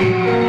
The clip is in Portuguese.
Música